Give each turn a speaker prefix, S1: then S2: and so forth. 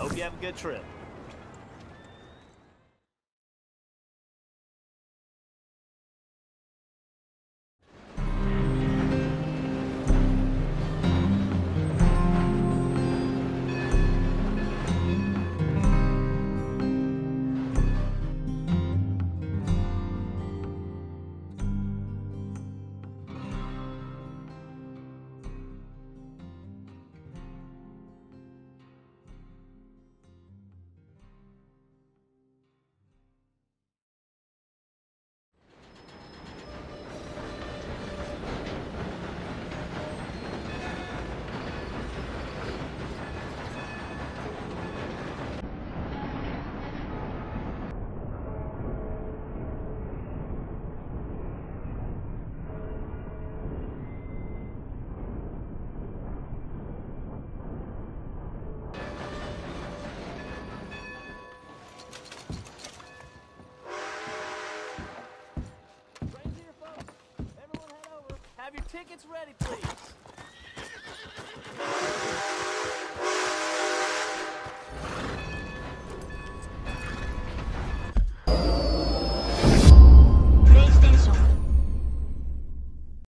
S1: Hope you have a good trip. Have your tickets ready, please.